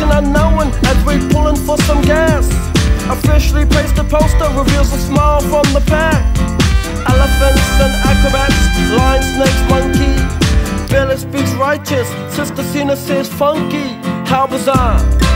destination unknown as we pulling for some gas. Officially placed a poster reveals a smile from the pack. Elephants and acrobats, lion, snakes, monkey. Billy speaks righteous, Sister Zina says funky. How bizarre!